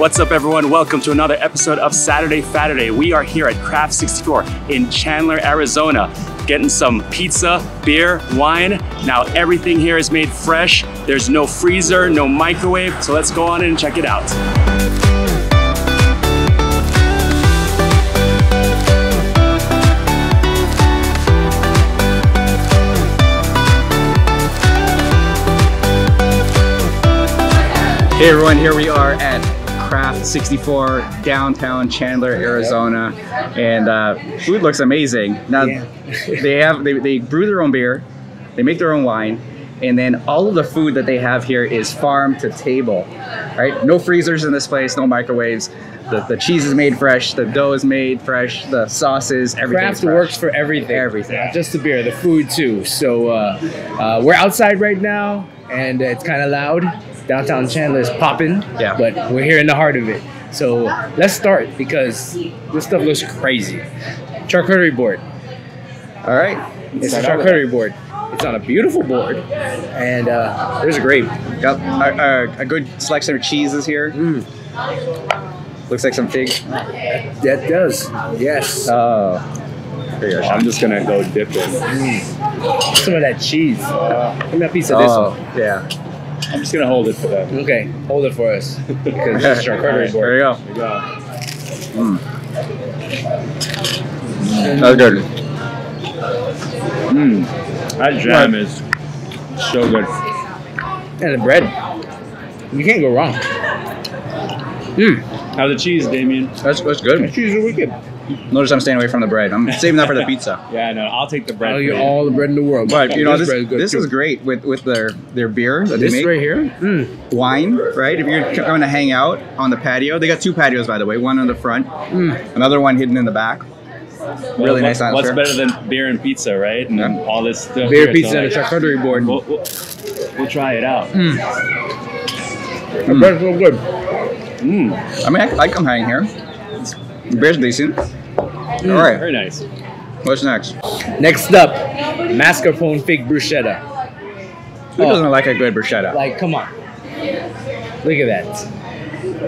What's up, everyone? Welcome to another episode of Saturday Faturday. We are here at Craft 64 in Chandler, Arizona, getting some pizza, beer, wine. Now, everything here is made fresh. There's no freezer, no microwave, so let's go on in and check it out. Hey everyone, here we are at 64 downtown Chandler, Arizona, and uh, food looks amazing. Now they have they, they brew their own beer, they make their own wine, and then all of the food that they have here is farm to table. Right? No freezers in this place, no microwaves. The, the cheese is made fresh, the dough is made fresh, the sauces, everything. Craft works for everything. Everything. Not just the beer, the food too. So uh, uh, we're outside right now, and it's kind of loud. Downtown Chandler is popping. Yeah. But we're here in the heart of it. So let's start because this stuff looks crazy. Charcuterie board. All right. It's a Start out charcuterie board. It's on a beautiful board, and uh, there's a grape. Got a, a, a good selection of cheeses here. Mm. Looks like some fig. That does. Yes. Oh. Here you. I'm just gonna go dip it. Some of that cheese. Give me a piece of this Oh, one. yeah. I'm just gonna hold it for that. Okay, hold it for us because it's charcuterie board. There you go. There you go. That's good. Mmm. That jam is so good. And the bread. You can't go wrong. Mm. How the cheese, Damian? That's, that's good. Cheese are wicked. Notice I'm staying away from the bread. I'm saving that for the pizza. Yeah, no, I'll take the bread. I'll for get all the bread in the world. But you know this, bread good this is great with, with their their beer that This they make. right here. Mm. Wine, right? If you're going to hang out on the patio, they got two patios by the way. One on the front, Mm. another one hidden in the back. Well, really nice answer. What's better than beer and pizza, right? And Yeah. all this stuff. Beer, here, pizza, so, and a like, charcuterie board. We'll, we'll, we'll try it out. The bread's so good. Mm. I mean, I, I come hang here. The beer's decent. Mm, All right, Very nice. what's next? Next up, mascarpone fig bruschetta. Who Oh. doesn't like a good bruschetta? Like, come on. Look at that.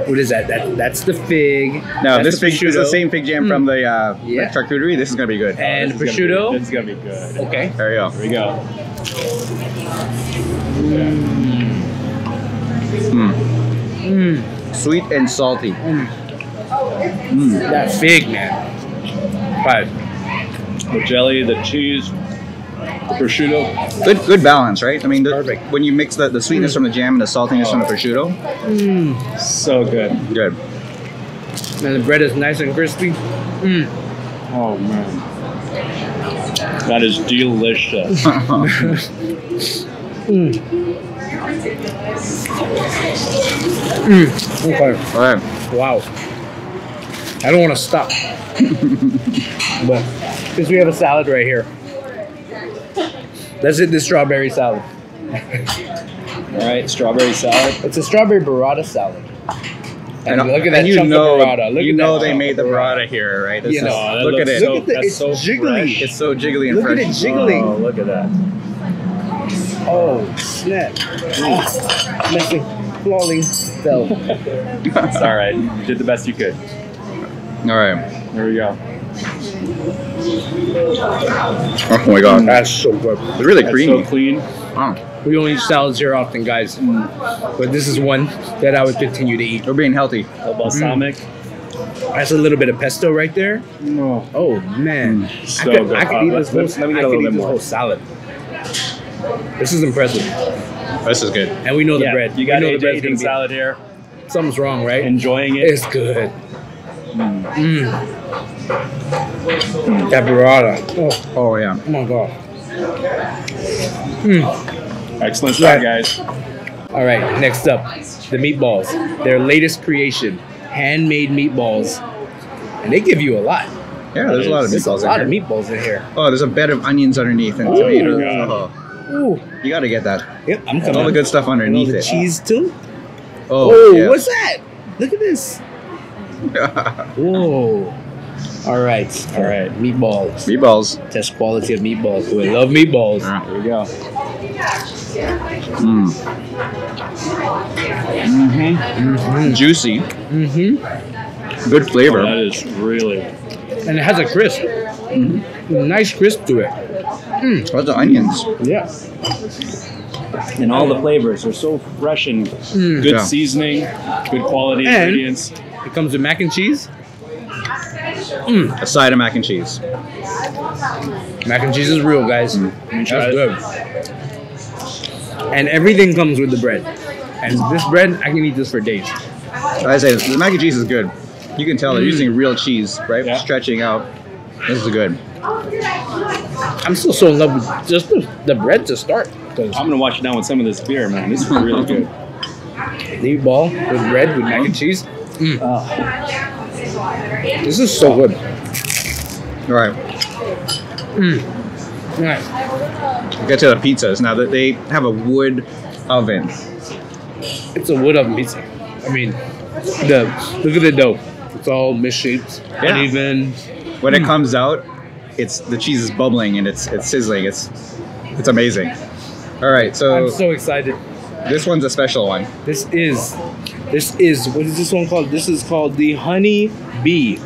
What is that? That that's the fig. no, That's this the fig is the same fig jam mm. from the uh, Yeah. charcuterie. This is gonna be good. And oh, This is gonna be- prosciutto. This is gonna be good. Okay. There you go. Here we go. Mm. Sweet and salty. Mm, that big, man. Right. The jelly, the cheese, the prosciutto. Good, good balance, right? I mean, the, when you mix the, the sweetness from the jam and the saltiness from the prosciutto, mm. So good. good. And the bread is nice and crispy. Mm. Oh man. That is delicious. Mm, okay. All right. Wow. I don't want to stop. but since we have a salad right here, let's hit this strawberry salad. All right, strawberry salad. It's a strawberry burrata salad. And, look at that you chunk know, of burrata. Look you know they made the burrata here, right? This You is- know, look at it. Look at the- that's it's so jiggly. fresh. it's so jiggly and Look at it jiggling. Oh, look at that. Oh, snap. Oh, messing, falling, fell. It's all right. You did the best you could. All right. Here we go. Oh my god, That's so good. it's really That's creamy. so clean. Oh, We don't eat salads here often, guys. Mm. But this is one that I would continue to eat. we're being healthy. The mm-hmm. balsamic. That's a little bit of pesto right there. Oh, Oh man, mm. So I could, good. I could Uh, eat let- this whole. let- let me get I a could little eat bit this more. whole salad. This is impressive, This is good. and we know the yeah. bread. You got we know the AJ bread's eating gonna be- salad here, Something's wrong, right? enjoying it. it's good. Mm. That burrata. Oh, Oh yeah. oh my god. Excellent start, guys. All right, next up, the meatballs. Their latest creation, handmade meatballs, and they give you a lot. Yeah, there's a lot of There's a meatballs lot in of here. meatballs in here. Oh, there's a bed of onions underneath and tomatoes. Oh, Ooh, you got to get that. yep, I'm coming. All the good stuff all underneath the it. cheese too. Oh, Oh, yeah. what's that? Look at this. Whoa. All right. All right. Meatballs. meatballs. Test quality of meatballs. We love meatballs. Ah. Here we go. Mm. Mm-hmm. Mm-hmm. Juicy. Mm-hmm. Good flavor. Oh, that is really. And it has a crisp. Mm-hmm. Nice crisp to it. Hmm, What's the onions? Yeah. And all the flavors are so fresh and hmm. good Yeah. seasoning, good quality And- ingredients. It comes with mac and cheese. Hmm. A side of mac and cheese. Mac and cheese is real, guys. me That's try it. good. And everything comes with the bread. And this bread, I can eat this for days. I say the mac and cheese is good. You can tell they're using real cheese, right? Yeah. Stretching out. This is good. I'm still so in love with just the, the bread to start. Because I'm gonna wash it down with some of this beer, man. This is really good. meatball with bread with mac and cheese. Mm. Ah. This is so good. All right. All right. Get to the pizzas now. That they have a wood oven. It's a wood oven pizza. I mean, the look at the dough. It's all misshaped, Yeah. uneven. When it mm. comes out, it's the cheese is bubbling and it's it's sizzling. It's it's amazing. All right, so, I'm so excited. this one's a special one. This is this is what is this one called? This is called the honey bee.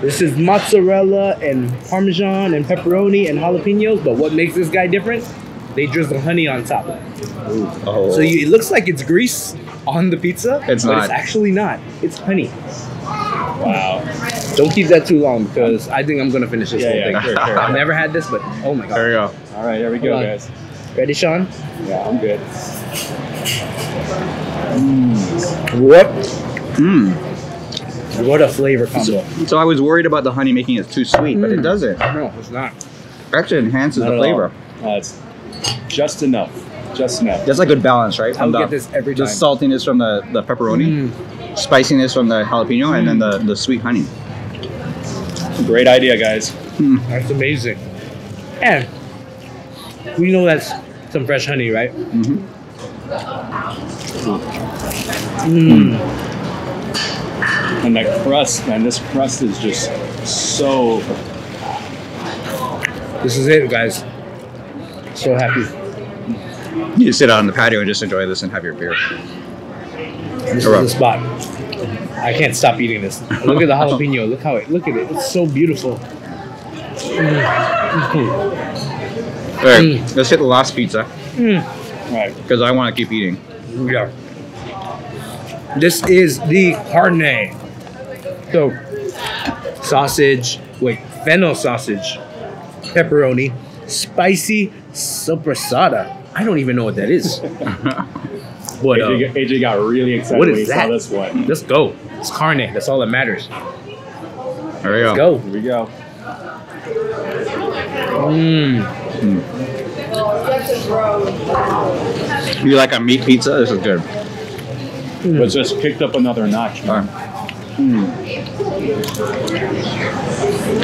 This is mozzarella and parmesan and pepperoni and jalapenos. But what makes this guy different? They drizzle honey on top. Oh, So you, it looks like it's grease on the pizza. It's but not. It's actually not. It's honey. Wow. Don't keep that too long because I think I'm gonna finish this Yeah, whole yeah, thing. sure, sure. I've never had this, but oh my god. there you go. All right, here we go, on. guys. Ready, Sean? Yeah, I'm good. What? Mm. What a flavor combo. So I was worried about the honey making it too sweet, but it Mm. doesn't. No, it's not. It actually enhances Not the flavor. Uh, it's just enough. Just enough. That's a good balance, right? I the, get this every the time. saltiness from the, the pepperoni, Mm. spiciness from the jalapeno, and then the, the sweet honey. Great idea, guys. That's amazing. And we know that's some fresh honey, right? Mm-hmm. Mm. And that crust, man, this crust is just so. This is it, guys. So happy. You sit out on the patio and just enjoy this and have your beer. This Correct. is the spot. I can't stop eating this. Look at the jalapeno. Look how it. Look at it. It's so beautiful. Mm. All right, let's hit the last pizza Mm. All right. because I want to keep eating. Yeah. This is the carne. So, sausage, wait, fennel sausage, pepperoni, spicy sopressata. I don't even know what that is. But AJ, got- AJ got really excited what when he is saw that? this one. let's go. It's carne. That's all that matters. There we go. Let's go. Here we go. Mm. You like a meat pizza? This is good. But just kicked up another notch, man. right.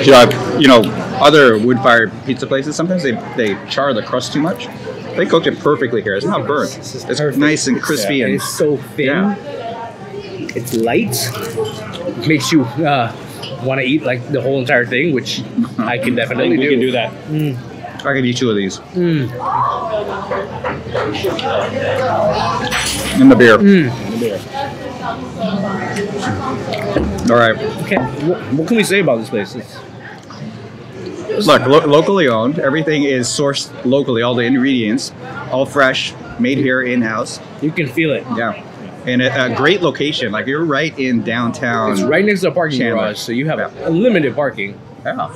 You know, you know, other wood-fired pizza places sometimes they they char the crust too much. They cooked it perfectly here. It's not burnt. It's perfect. nice and crispy And and it's so thin. Yeah. It's light. Makes you uh, want to eat like the whole entire thing, which I can I definitely think we do. can do that. I could eat two of these. Mm. And the beer. Mm. And the beer. All right. Okay, what, what can we say about this place? It's, Look, lo- locally owned. Everything is sourced locally. All the ingredients, all fresh, made here in house. you can feel it. Yeah, and a, a great location. Like you're right in downtown. It's right next to the parking Chandler. garage, so you have Yeah. unlimited parking. Yeah.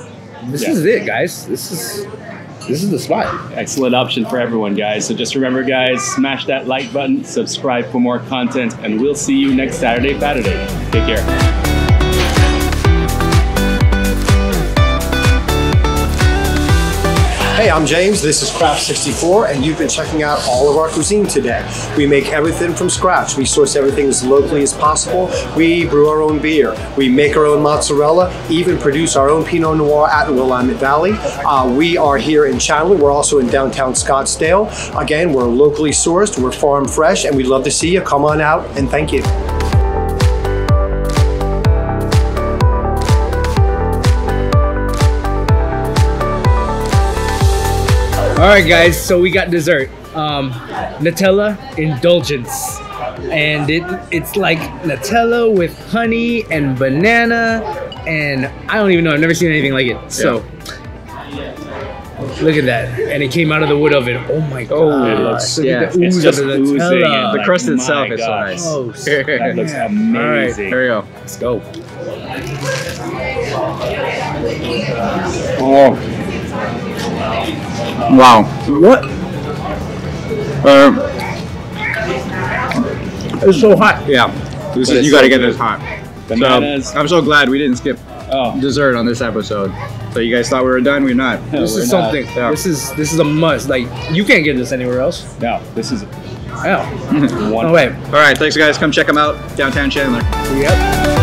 This Yeah. is it, guys. This is this is the spot. Excellent option for everyone, guys. So just remember, guys, smash that like button, subscribe for more content, and we'll see you next Saturday, Faturday. Take care. Hey, I'm James. This is Craft 64, and you've been checking out all of our cuisine today. We make everything from scratch. We source everything as locally as possible. We brew our own beer. We make our own mozzarella, even produce our own Pinot Noir at Willamette Valley. Uh, we are here in Chandler. We're also in downtown Scottsdale. Again, we're locally sourced, we're farm fresh, and we'd love to see you. Come on out, and thank you. All right, guys. So we got dessert. um, Nutella indulgence, and it it's like Nutella with honey and banana, and I don't even know. I've never seen anything like it. So. Look at that, and it came out of the wood oven. Oh my god! Oh, it looks- Look yeah. at the It's just of the oozing Nutella. and The crust my itself is so nice. Oh, That looks Yeah. amazing. There you go. Let's go. Oh. Wow. What? Uh, It's so hot. yeah. This is, you got to so get good. this hot. Bananas. So, I'm so glad we didn't skip oh, dessert on this episode. So you guys thought we were done? We're not. No, This we're is not. something. Yeah. This is this is a must. Like you can't get this anywhere else. no, this is Yeah. one. Oh wait. All right, thanks guys. Come check them out downtown Chandler. Yep.